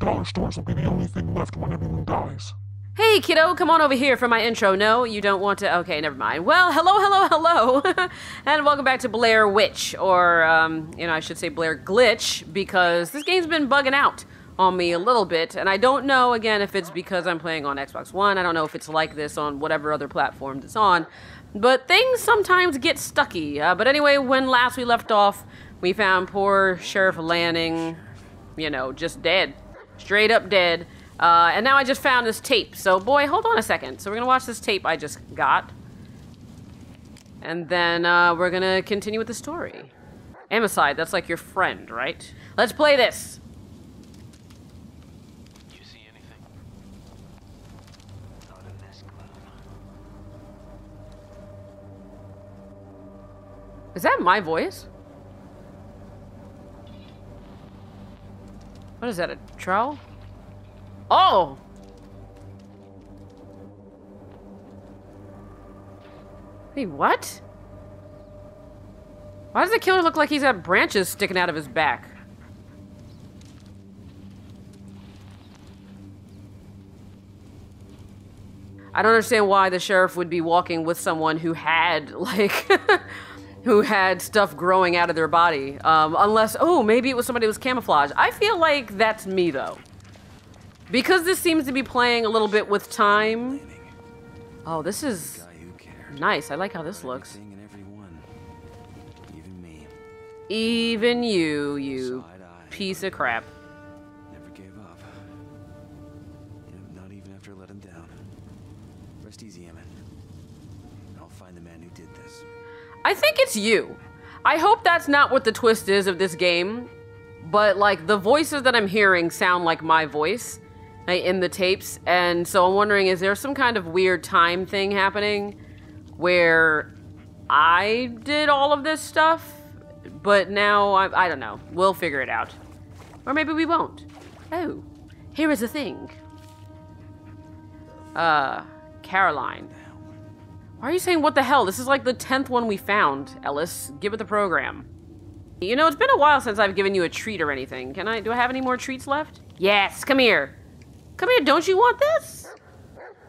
Dollar stores will be the only thing left when everyone dies. Hey, kiddo, come on over here for my intro. No, you don't want to. Okay, never mind. Well, hello, hello, hello, and welcome back to Blair Witch, or um, you know, I should say Blair Glitch, because this game's been bugging out on me a little bit, and I don't know again if it's because I'm playing on Xbox One. I don't know if it's like this on whatever other platform it's on, but things sometimes get stucky. Uh, but anyway, when last we left off, we found poor Sheriff Lanning, you know, just dead, straight up dead. Uh, and now I just found this tape. So, boy, hold on a second. So we're gonna watch this tape I just got, and then uh, we're gonna continue with the story. Amoside, that's like your friend, right? Let's play this. You see anything? Not in this cloud. Is that my voice? What is that, a trowel? Oh! Wait, what? Why does the killer look like he's got branches sticking out of his back? I don't understand why the sheriff would be walking with someone who had, like, who had stuff growing out of their body. Um, unless, oh, maybe it was somebody who was camouflaged. I feel like that's me, though. Because this seems to be playing a little bit with time. Oh, this is nice. I like how this looks. Even you, you piece of crap. I think it's you. I hope that's not what the twist is of this game, but like the voices that I'm hearing sound like my voice uh, in the tapes, and so I'm wondering is there some kind of weird time thing happening where I did all of this stuff, but now I, I don't know. We'll figure it out. Or maybe we won't. Oh, here is the thing. Uh, Caroline. Why are you saying what the hell? This is like the 10th one we found, Ellis. Give it the program. You know, it's been a while since I've given you a treat or anything. Can I, do I have any more treats left? Yes, come here. Come here, don't you want this?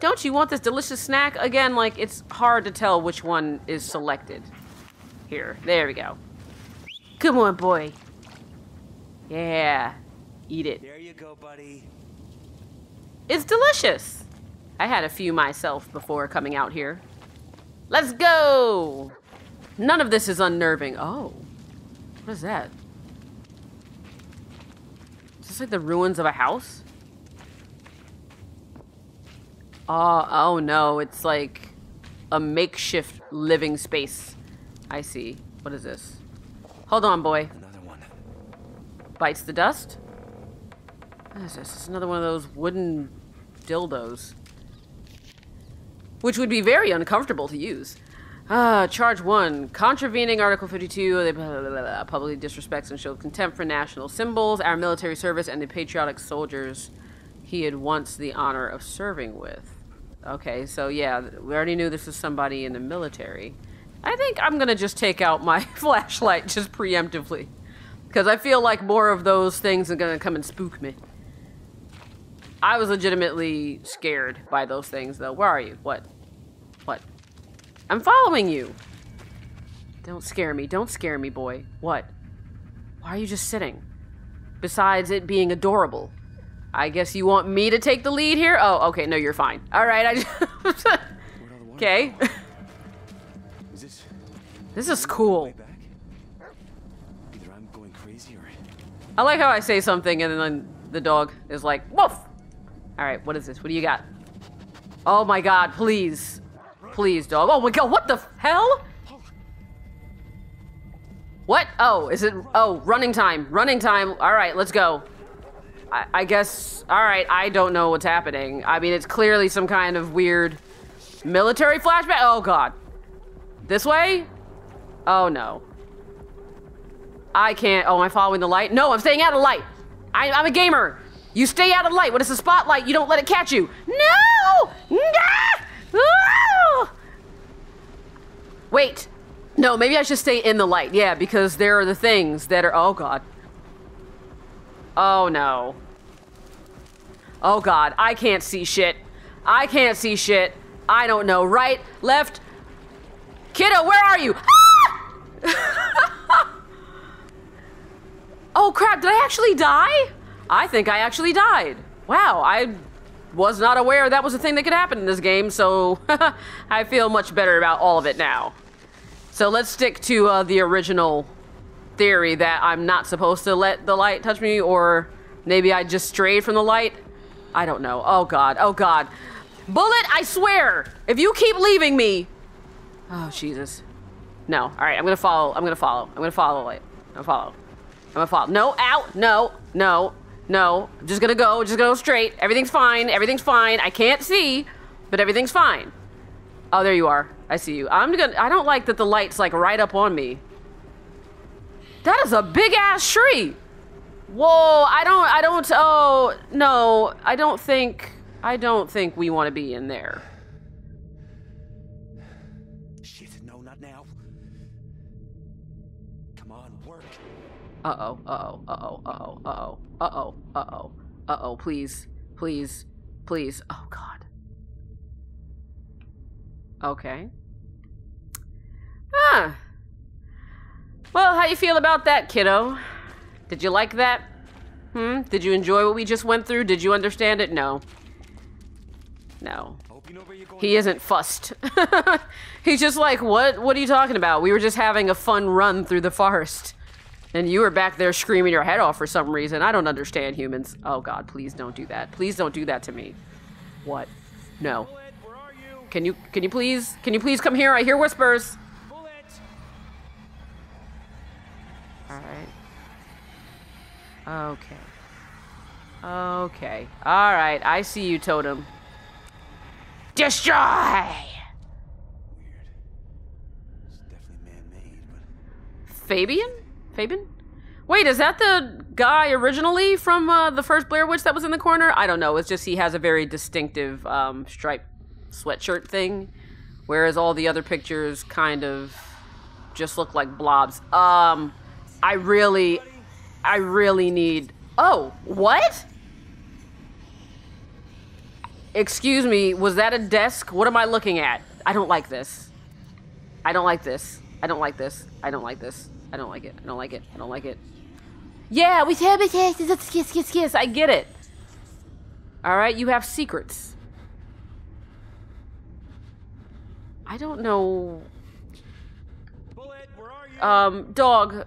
Don't you want this delicious snack? Again, like, it's hard to tell which one is selected. Here, there we go. Come on, boy. Yeah, eat it. There you go, buddy. It's delicious. I had a few myself before coming out here. Let's go! None of this is unnerving. Oh. What is that? Is this like the ruins of a house? Oh, oh no, it's like a makeshift living space. I see. What is this? Hold on, boy. Another one. Bites the dust? What is this? It's another one of those wooden dildos. Which would be very uncomfortable to use. Ah, charge one. Contravening Article 52, they blah, blah, blah, publicly disrespects and shows contempt for national symbols, our military service, and the patriotic soldiers he had once the honor of serving with. Okay, so yeah, we already knew this was somebody in the military. I think I'm gonna just take out my flashlight just preemptively. Because I feel like more of those things are gonna come and spook me. I was legitimately scared by those things, though. Where are you? What? What? I'm following you. Don't scare me. Don't scare me, boy. What? Why are you just sitting? Besides it being adorable. I guess you want me to take the lead here? Oh, okay. No, you're fine. All right. I just. Where'd all the water okay. this this is cool. Either I'm going crazy or I like how I say something and then the dog is like, woof! Alright, what is this? What do you got? Oh my god, please. Please, dog. Oh my god, what the hell? What? Oh, is it? Oh, running time. Running time. Alright, let's go. I, I guess. Alright, I don't know what's happening. I mean, it's clearly some kind of weird military flashback. Oh god. This way? Oh no. I can't. Oh, am I following the light? No, I'm staying out of light. I, I'm a gamer. You stay out of light. When it's a spotlight, you don't let it catch you. No! Ah! Wait. No, maybe I should stay in the light. Yeah, because there are the things that are. Oh, God. Oh, no. Oh god, I can't see shit. I can't see shit. I don't know. Right, left. Kiddo, where are you? Ah! oh crap, did I actually die? I think I actually died. Wow, I was not aware that was a thing that could happen in this game, so I feel much better about all of it now. So let's stick to uh, the original theory that I'm not supposed to let the light touch me, or maybe I just strayed from the light. I don't know. Oh god, oh god. Bullet, I swear, if you keep leaving me. Oh, Jesus. No. All right, I'm gonna follow. I'm gonna follow. I'm gonna follow the light. I'm gonna follow. I'm gonna follow. No, out. No, no, no. I'm just gonna go. Just gonna go straight. Everything's fine. Everything's fine. I can't see, but everything's fine. Oh, there you are. I see you. I'm gonna. I don't like that the light's like right up on me. That is a big ass tree. Whoa, I don't, I don't, oh, no, I don't think, I don't think we want to be in there. Shit, no, not now. On, work. Uh-oh, uh-oh, uh-oh, uh-oh, uh-oh, uh-oh, uh-oh, uh-oh, please, please, please, oh God. Okay. Ah. Well, how you feel about that, kiddo? Did you like that? Hmm? Did you enjoy what we just went through? Did you understand it? No. No. Hope you know where you're going. He isn't fussed. He's just like, what? What are you talking about? We were just having a fun run through the forest. And you were back there screaming your head off for some reason. I don't understand humans. Oh god, please don't do that. Please don't do that to me. What? No. Bullet, where are you? Can you can you please can you please come here? I hear whispers. Alright. Okay. Okay. Alright, I see you, Totem. Destroy! Weird. It's definitely man-made, but Fabian? Fabian? Wait, is that the guy originally from uh, the first Blair Witch that was in the corner? I don't know. It's just he has a very distinctive um, striped sweatshirt thing, whereas all the other pictures kind of just look like blobs. Um, I really, I really need. Oh, what? Excuse me, was that a desk? What am I looking at? I don't like this. I don't like this. I don't like this. I don't like this. I don't like it. I don't like it. I don't like it. Yeah, we have it. Kiss, kiss, kiss. I get it. All right, you have secrets. I don't know. Bullet, where are you? Um, dog,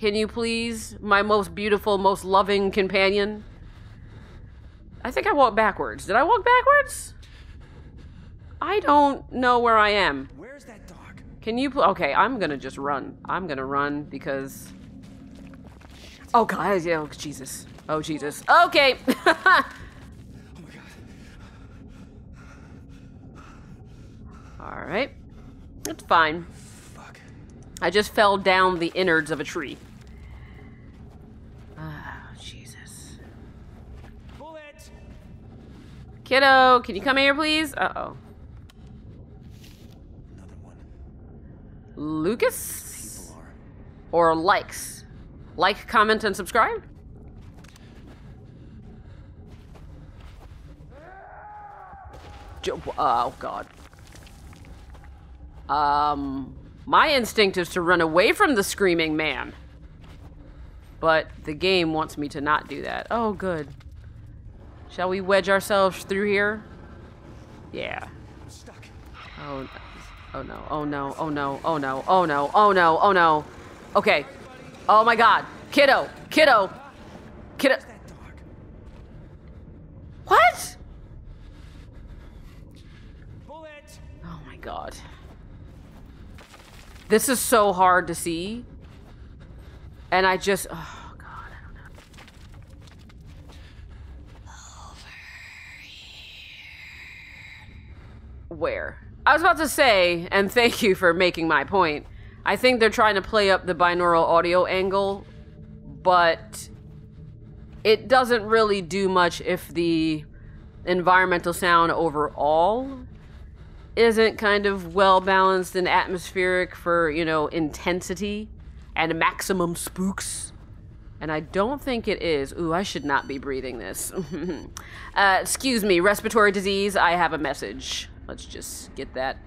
can you please, my most beautiful, most loving companion? I think I walked backwards. Did I walk backwards? I don't know where I am. Where's that dog? Can you? Okay, I'm gonna just run. I'm gonna run because. Oh God! yeah, Oh Jesus! Oh Jesus! Okay. Oh my god. All right. It's fine. Fuck. I just fell down the innards of a tree. Ah, Jesus. Bullet! Kiddo, can you come here, please? Uh oh. Another one. Lucas? People are. Or likes? Like, comment, and subscribe? Oh, God. Um, my instinct is to run away from the screaming man. But the game wants me to not do that. Oh, good. Shall we wedge ourselves through here? Yeah. Oh, no. oh no, oh no, oh no, oh no, oh no, oh no, oh no. Okay. Oh my god. Kiddo, kiddo, kiddo. What? Oh my god. This is so hard to see. And I just, oh god, I don't know. Where? I was about to say, and thank you for making my point. I think they're trying to play up the binaural audio angle, but it doesn't really do much if the environmental sound overall isn't kind of well balanced and atmospheric for, you know, intensity and maximum spooks And I don't think it is. Ooh, I should not be breathing this. uh, excuse me, respiratory disease. I have a message. Let's just get that.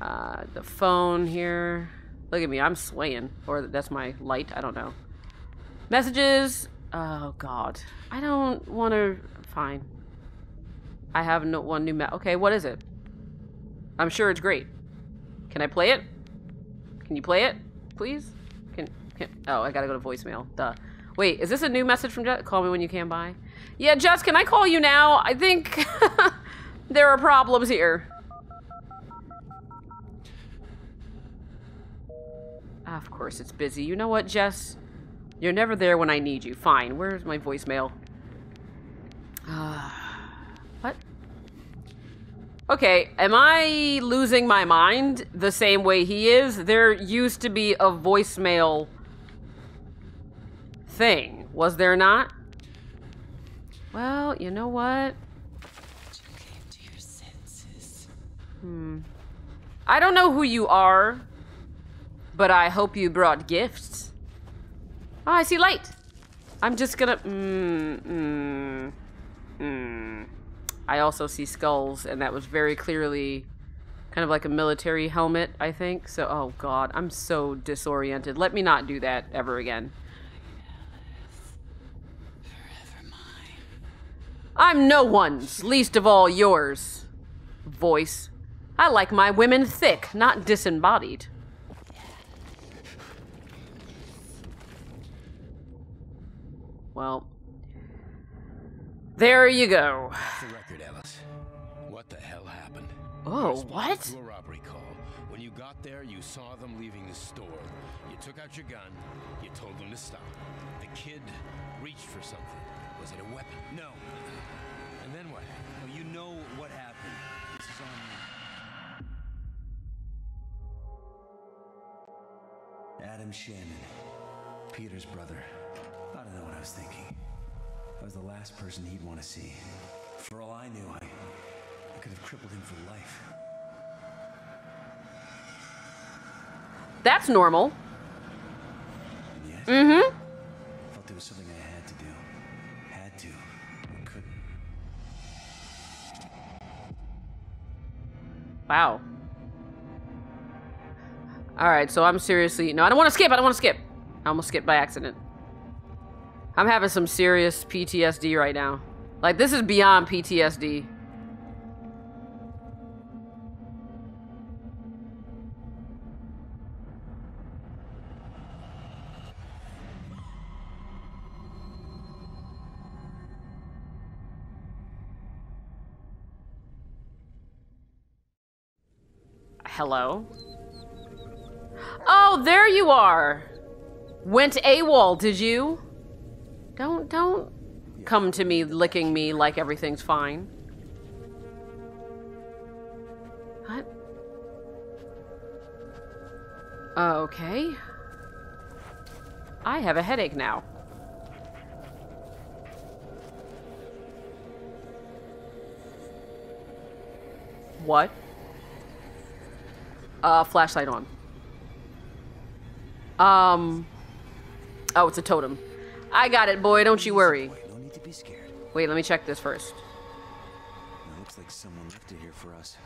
Uh, the phone here. Look at me, I'm swaying. Or that's my light. I don't know. Messages. Oh, God. I don't want to. Fine. I have no one new. Me- okay, what is it? I'm sure it's great. Can I play it? Can you play it, please? Can, can oh, I gotta go to voicemail. Duh. Wait, is this a new message from Jess? Call me when you can by. Yeah, Jess, can I call you now? I think there are problems here. Ah, Of course it's busy. You know what, Jess? You're never there when I need you. Fine. Where's my voicemail? what? Okay, am I losing my mind the same way he is? There used to be a voicemail thing, was there not? Well, you know what? Hmm. I don't know who you are, but I hope you brought gifts. Oh, I see light. I'm just gonna. Mm, mm, mm. I also see skulls, and that was very clearly kind of like a military helmet, I think. So, oh god, I'm so disoriented. Let me not do that ever again. I'm no one's, least of all yours. Voice. I like my women thick, not disembodied. Well, there you go. The record, Ellis. What the hell happened? Oh, what? To a robbery call. When you got there, you saw them leaving the store. You took out your gun. You told them to stop. The kid reached for something. Was it a weapon? No. And then what? No, you know Adam Shannon. Peter's brother. I don't know what I was thinking. I was the last person he'd want to see. For all I knew, I, I could have crippled him for life. That's normal. Mm-hmm. I felt there was something I had to do. Had to. I couldn't. Wow. Alright, so I'm seriously... No, I don't want to skip. I don't want to skip. I almost skipped by accident. I'm having some serious PTSD right now. Like, this is beyond PTSD. Hello? Oh, there you are. Went AWOL, did you? Don't, don't come to me licking me like everything's fine. What? Okay. I have a headache now. What? Uh, flashlight on. Um. Oh, it's a totem. I got it, boy. Don't you worry. No need to be scared. Wait, let me check this first. It looks like someone left it here for us.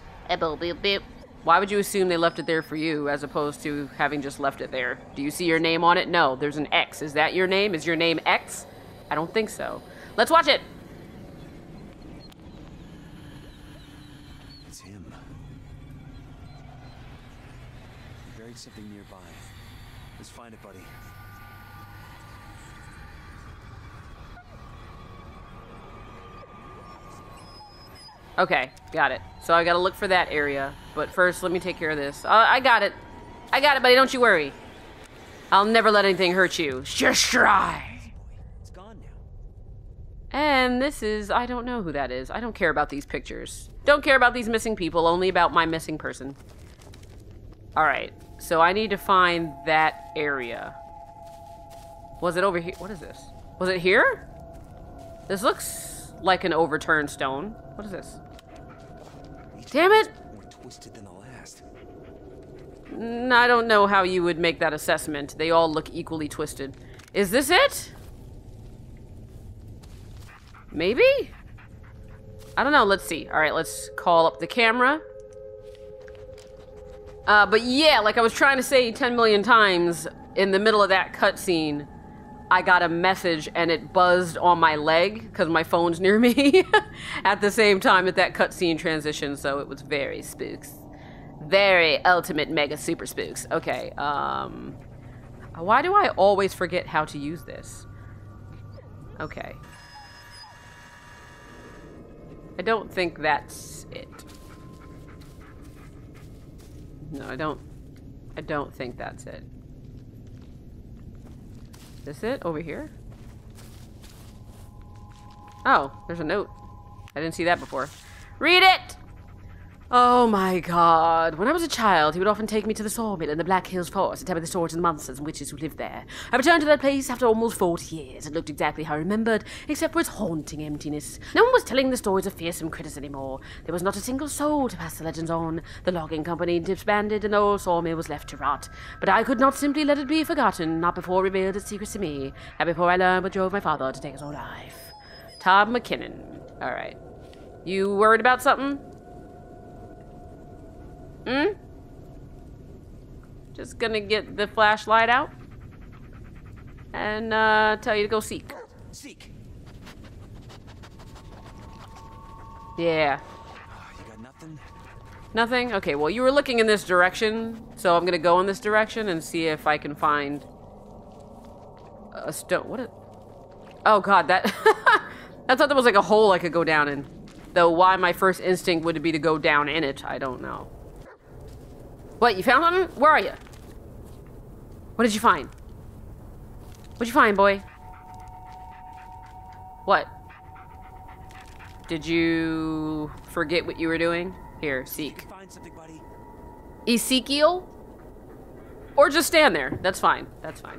Why would you assume they left it there for you as opposed to having just left it there? Do you see your name on it? No, there's an X. Is that your name? Is your name X? I don't think so. Let's watch it. Okay, got it. So I gotta look for that area. But first, let me take care of this. Uh, I got it. I got it, buddy. Don't you worry. I'll never let anything hurt you. Just try. It's gone now. And this is, I don't know who that is. I don't care about these pictures. Don't care about these missing people, only about my missing person. Alright, so I need to find that area. Was it over here? What is this? Was it here? This looks like an overturned stone. What is this? Damn it! More twisted than the last. I don't know how you would make that assessment. They all look equally twisted. Is this it? Maybe? I don't know. Let's see. All right, let's call up the camera. Uh, but yeah, like I was trying to say 10 million times in the middle of that cutscene, I got a message and it buzzed on my leg because my phone's near me at the same time at that that cutscene transitioned, so it was very spooks. Very ultimate mega super spooks. Okay, um. Why do I always forget how to use this? Okay. I don't think that's it. No, I don't. I don't think that's it. Is this it? Over here? Oh, there's a note. I didn't see that before. Read it! Oh my god. When I was a child, he would often take me to the sawmill in the Black Hills Forest to tell me the stories of the monsters and witches who lived there. I returned to that place after almost 40 years. It looked exactly how I remembered, except for its haunting emptiness. No one was telling the stories of fearsome critters anymore. There was not a single soul to pass the legends on. The logging company disbanded and the old sawmill was left to rot. But I could not simply let it be forgotten, not before it revealed its secrets to me, and before I learned what drove my father to take his own life. Todd McKinnon. Alright. You worried about something? Hmm? Just gonna get the flashlight out and uh, tell you to go seek. Seek. Yeah. Ah, you got nothing? Nothing? Okay, well, you were looking in this direction, so I'm gonna go in this direction and see if I can find a stone. What? A, oh god, that. I thought there was like a hole I could go down in. Though why my first instinct would be to go down in it, I don't know. What, you found something? Where are you? What did you find? What'd you find, boy? What? Did you forget what you were doing? Here, seek. Find something, buddy. Ezekiel? Or just stand there. That's fine. That's fine.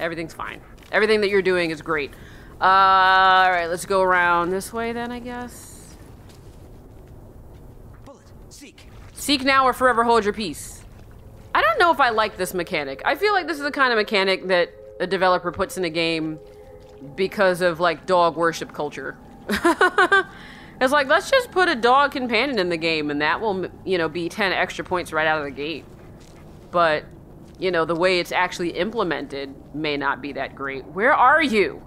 Everything's fine. Everything that you're doing is great. Uh, alright, let's go around this way then, I guess. Bullet. Seek. Now or forever hold your peace. I don't know if I like this mechanic. I feel like this is the kind of mechanic that a developer puts in a game because of like dog worship culture. it's like let's just put a dog companion in the game and that will, you know, be 10 extra points right out of the gate. But, you know, the way it's actually implemented may not be that great. Where are you?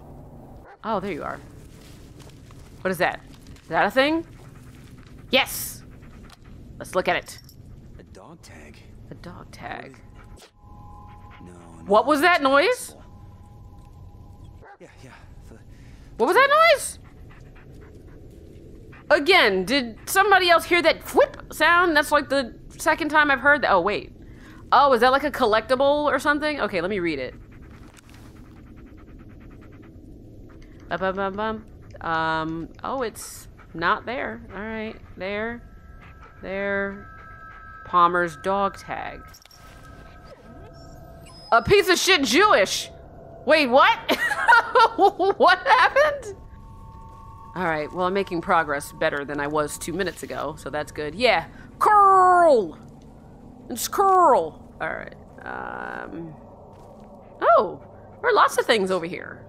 Oh, there you are. What is that? Is that a thing? Yes. Let's look at it. A dog tag. A dog tag. No. no What was that noise? Yeah, yeah. The, What was that noise? Again, did somebody else hear that whip sound? That's like the second time I've heard that. Oh, wait. Oh, is that like a collectible or something? Okay, let me read it. Um, oh, it's not there. All right, there, there. Palmer's dog tag. A piece of shit Jewish. Wait, what? what happened? All right, well, I'm making progress better than I was two minutes ago, so that's good. Yeah, curl. It's curl. All right. Um. Oh, there are lots of things over here.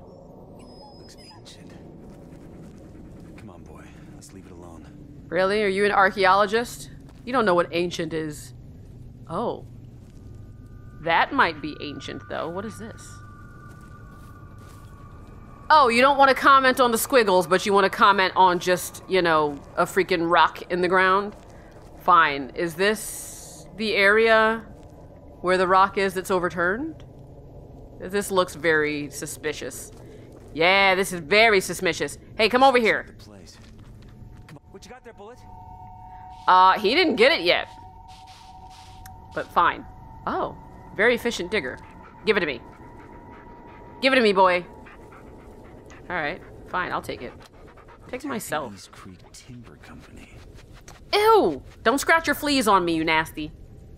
looks ancient. Come on, boy. Let's leave it alone. Really? Are you an archaeologist? You don't know what ancient is. Oh. That might be ancient, though. What is this? Oh, you don't want to comment on the squiggles, but you want to comment on just, you know, a freaking rock in the ground? Fine. Is this the area where the rock is that's overturned? This looks very suspicious. Yeah, this is very suspicious. Hey, come over here. Good place. Come on. What you got there, Bullet? Uh, he didn't get it yet. But fine. Oh, very efficient digger. Give it to me. Give it to me, boy. All right, fine, I'll take it. Take it myself. East Creek Timber Company. Ew! Don't scratch your fleas on me, you nasty.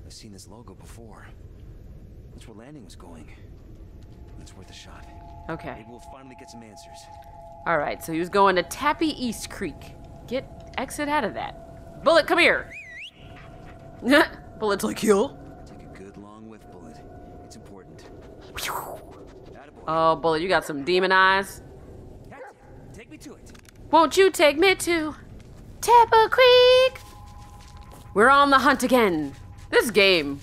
I've seen this logo before. That's where Lanning was going. It's worth a shot. Okay. Maybe we'll finally get some answers. All right, so he was going to Tappy East Creek. Get exit out of that. Bullet, come here. Bullet's like, yo. Take a good long whiff, Bullet. It's important. Oh, Bullet, you got some demon eyes. Take me to it. Won't you take me to Tepper Creek? We're on the hunt again. This game.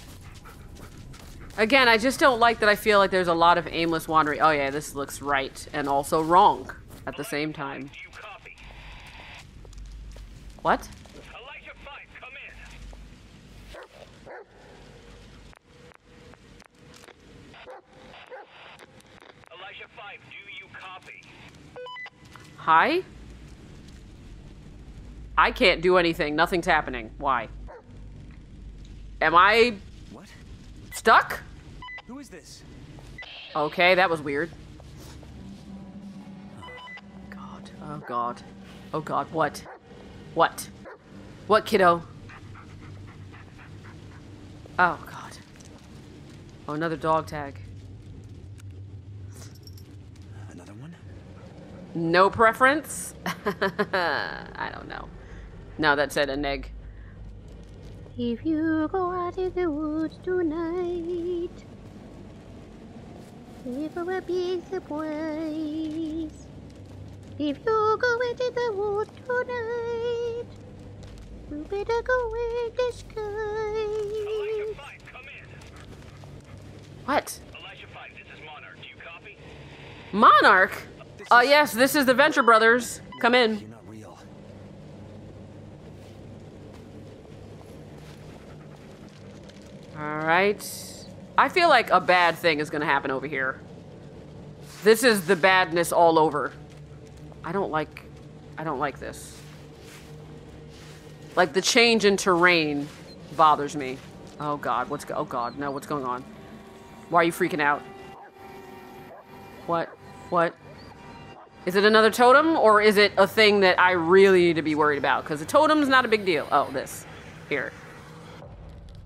Again, I just don't like that I feel like there's a lot of aimless wandering. Oh yeah, this looks right and also wrong at the same time. Do you copy? What? Elijah 5, come in. Elijah 5, do you copy? Hi? I can't do anything. Nothing's happening. Why? Am I What? stuck? Who is this? Okay, that was weird. Oh, god. Oh god. Oh god, what? What? What, kiddo? Oh god. Oh, another dog tag. Another one? No preference? I don't know. No, that said a neg. If you go out in the woods tonight, it will be a surprise. If you go into the woods tonight, you better go in disguise. Elijah 5, in. What? Elijah 5, this is Monarch. Do you copy? Monarch? Uh, yes, this is the Venture Brothers. Come in. You're not real. Alright. I feel like a bad thing is gonna happen over here. This is the badness all over. I don't like... I don't like this. Like, the change in terrain bothers me. Oh god, what's go- oh god, no, what's going on? Why are you freaking out? What? What? Is it another totem, or is it a thing that I really need to be worried about? Because the totem's not a big deal. Oh, this. Here.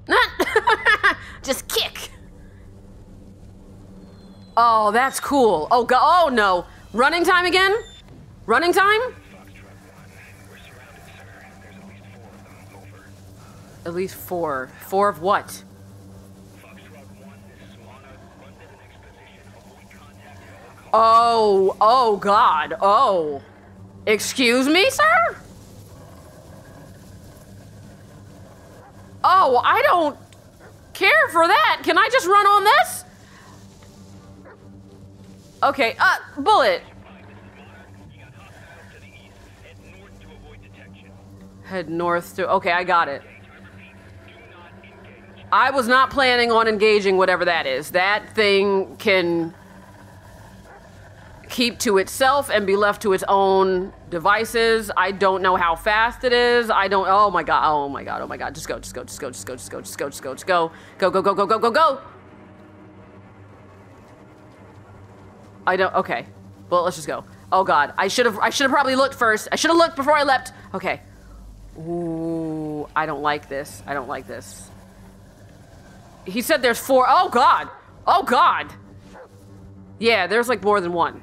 Just kick. Oh, that's cool. Oh, go- oh no. Running time again? Running time? At least four. Four of what? Oh, oh god, oh. Excuse me, sir? Oh, I don't care for that. Can I just run on this? Okay, uh, bullet. Head north to, okay, I got it. I was not planning on engaging whatever that is. That thing can keep to itself and be left to its own devices. I don't know how fast it is. I don't. Oh my god. Oh my god. Oh my god. Just go. Just go. Just go. Just go. Just go. Just go. Just go. Just go. Go. Go. Go. Go. Go. Go. Go. I don't. Okay. Well, let's just go. Oh god. I should have. I should have probably looked first. I should have looked before I leapt. Okay. Ooh. I don't like this. I don't like this. He said there's four. Oh god. Oh god. Yeah, there's like more than one.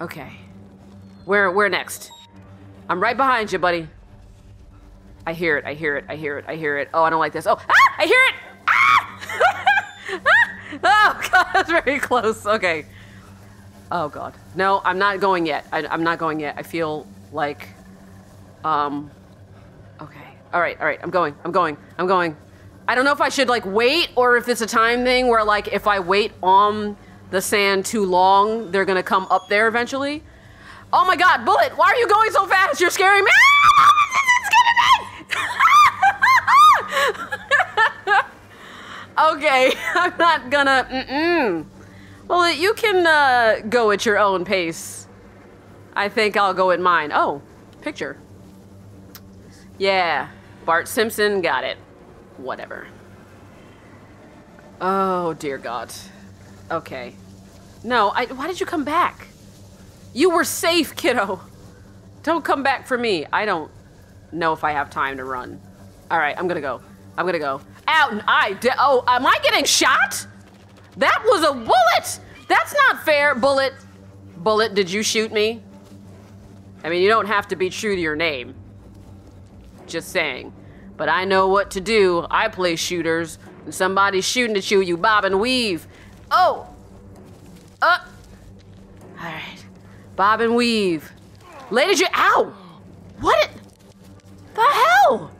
Okay. Where where next? I'm right behind you, buddy. I hear it. I hear it. I hear it. I hear it. Oh, I don't like this. Oh, ah! I hear it. Ah! oh god, that's very close. Okay. Oh god. No, I'm not going yet. I, I'm not going yet. I feel like, um. Okay. All right. All right. I'm going. I'm going. I'm going. I don't know if I should like wait or if it's a time thing where like if I wait on the sand too long, they're gonna come up there eventually. Oh my god, Bullet, why are you going so fast? You're scaring me. okay, I'm not gonna. Mm-mm. Bullet, you can uh, go at your own pace. I think I'll go at mine. Oh, picture. Yeah, Bart Simpson got it. Whatever. Oh, dear God. Okay. No, I, why did you come back? You were safe, kiddo. Don't come back for me. I don't know if I have time to run. All right, I'm gonna go. I'm gonna go. Out and I. Oh, am I getting shot? That was a bullet. That's not fair. Bullet. Bullet, did you shoot me? I mean, you don't have to be true to your name. Just saying. But I know what to do. I play shooters. When somebody's shooting at you, you bob and weave. Oh! Uh! Alright. Bob and weave. Ladies, you. Ow! What? The hell?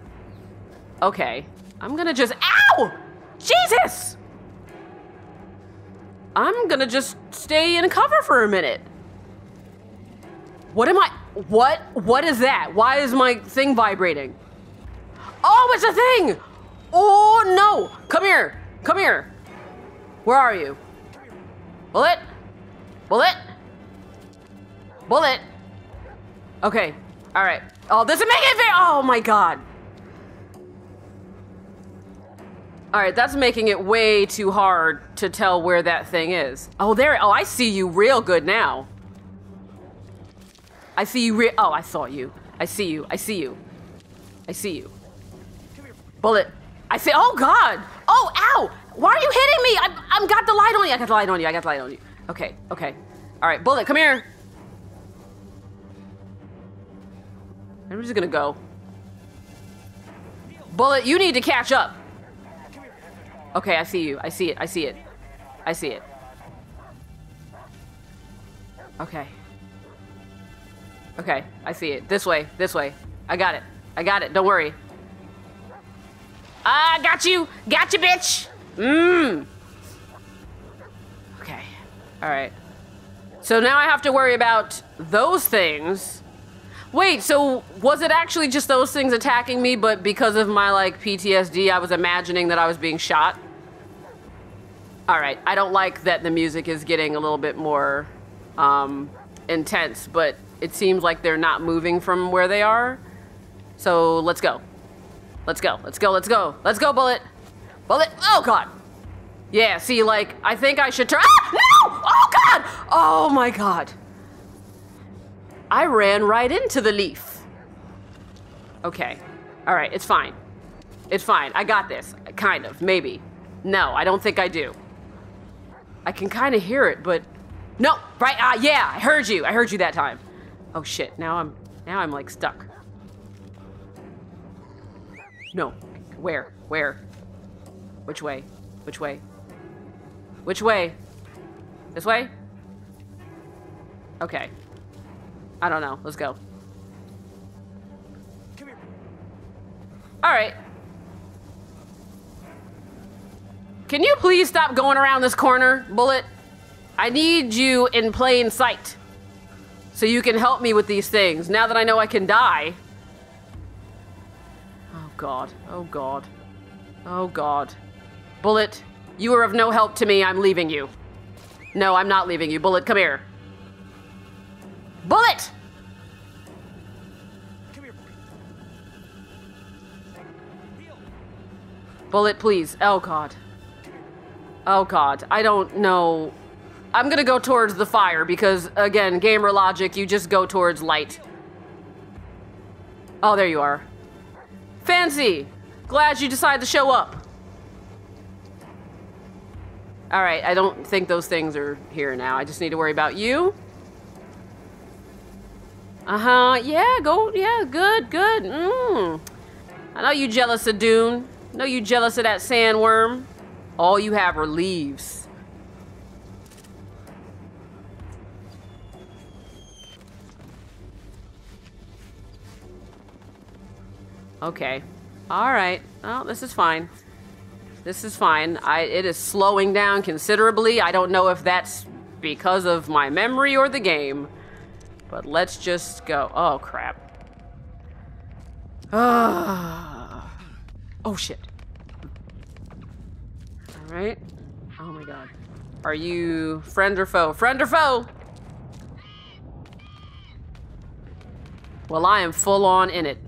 Okay. I'm gonna just. Ow! Jesus! I'm gonna just stay in cover for a minute. What am I? What? What is that? Why is my thing vibrating? Oh, it's a thing! Oh no! Come here! Come here! Where are you? Bullet? Bullet? Bullet? Okay. All right. Oh, this is making it very. Oh my god. All right, that's making it way too hard to tell where that thing is. Oh, there. Oh, I see you real good now. I see you real- Oh, I saw you. I see you. I see you. I see you. Bullet. I see- Oh, God. Oh, ow. Why are you hitting me? I, I've got the light on you. I got the light on you. I got the light on you. Okay, okay. All right, Bullet, come here. I'm just gonna go. Bullet, you need to catch up. Okay, I see you. I see it. I see it. I see it. Okay. Okay, I see it. This way. This way. I got it. I got it. Don't worry. I got you. Got you, bitch. Mmm. Okay. All right. So now I have to worry about those things. Wait, so was it actually just those things attacking me, but because of my like PTSD, I was imagining that I was being shot? All right, I don't like that the music is getting a little bit more um, intense, but it seems like they're not moving from where they are. So let's go. Let's go. Let's go. Let's go. Let's go, Bullet. Bullet. Oh, God. Yeah, see, like, I think I should turn. Ah! No! Oh, God! Oh, my God. I ran right into the leaf. Okay. All right, it's fine. It's fine. I got this. Kind of. Maybe. No, I don't think I do. I can kind of hear it, but no. Right? Ah, yeah. I heard you. I heard you that time. Oh shit. Now I'm now I'm like stuck. No. Where? Where? Which way? Which way? Which way? This way? Okay. I don't know. Let's go. Come here. All right. Can you please stop going around this corner, Bullet? I need you in plain sight. So you can help me with these things. Now that I know I can die. God. Oh god. Oh god. Bullet, you are of no help to me. I'm leaving you. No, I'm not leaving you. Bullet, come here. Bullet! Come here, Bullet, please. Oh god. Oh god. I don't know. I'm gonna go towards the fire because, again, gamer logic, you just go towards light. Oh, there you are. Fancy! Glad you decided to show up. Alright, I don't think those things are here now. I just need to worry about you. Uh-huh, yeah, go, yeah, good, good. Mmm. I know you jealous of Dune. I know you jealous of that sandworm. All you have are leaves. Okay. All right. Oh, this is fine. This is fine. I it is slowing down considerably. I don't know if that's because of my memory or the game. But let's just go. Oh crap. Ah. oh shit. All right. Oh my god. Are you friend or foe? Friend or foe? Well, I am full on in it.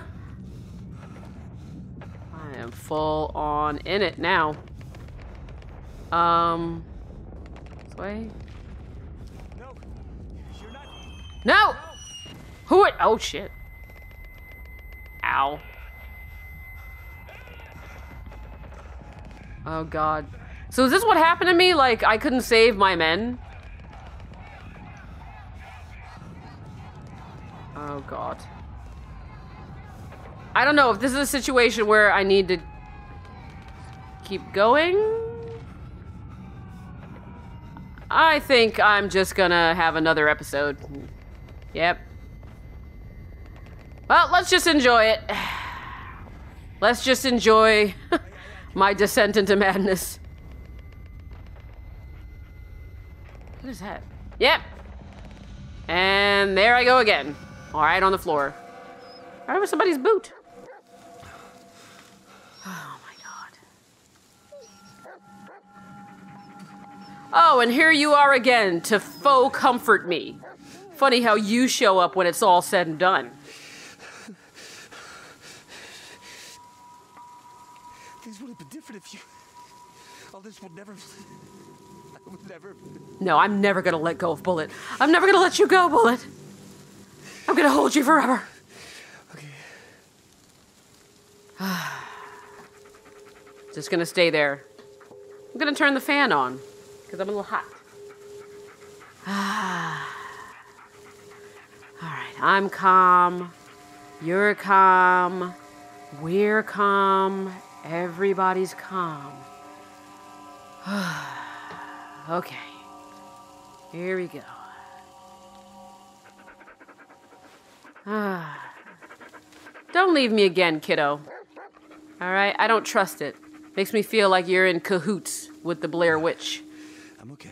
Am full on in it now. Um, this way. No! Who it? Oh shit. Ow. Oh god. So is this what happened to me? Like, I couldn't save my men? Oh god. I don't know if this is a situation where I need to keep going. I think I'm just gonna have another episode. Yep. Well, let's just enjoy it. Let's just enjoy my descent into madness. What is that? Yep. And there I go again. All right, on the floor. Right with somebody's boot. Oh my god. Oh, and here you are again to faux comfort me. Funny how you show up when it's all said and done. Things would have been different if you. All this would never. I would never. No, I'm never gonna let go of Bullet. I'm never gonna let you go, Bullet. I'm gonna hold you forever. Okay. Just gonna stay there. I'm gonna turn the fan on because I'm a little hot. All right, I'm calm. You're calm. We're calm. Everybody's calm. okay. Here we go. Ah. Don't leave me again, kiddo. All right, I don't trust it. Makes me feel like you're in cahoots with the Blair Witch. I'm okay.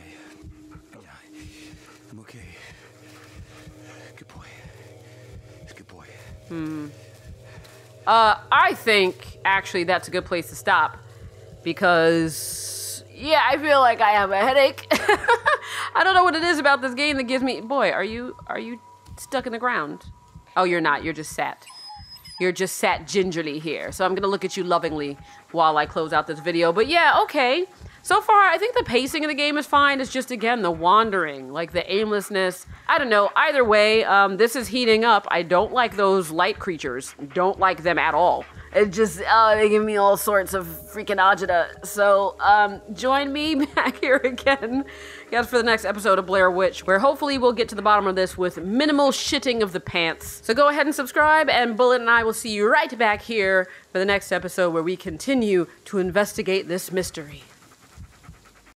Yeah. I'm okay. Good boy. Good boy. Hmm. Uh, I think actually that's a good place to stop because yeah, I feel like I have a headache. I don't know what it is about this game that gives me. Boy, are you are you stuck in the ground? Oh, you're not. You're just sat. You're just sat gingerly here. So I'm gonna look at you lovingly while I close out this video. But yeah, okay. So far, I think the pacing of the game is fine. It's just again the wandering, like the aimlessness. I don't know. Either way, um, this is heating up. I don't like those light creatures. Don't like them at all. It just uh, they give me all sorts of freaking agita. So um, join me back here again, guys, for the next episode of Blair Witch, where hopefully we'll get to the bottom of this with minimal shitting of the pants. So go ahead and subscribe, and Bullet and I will see you right back here for the next episode where we continue to investigate this mystery.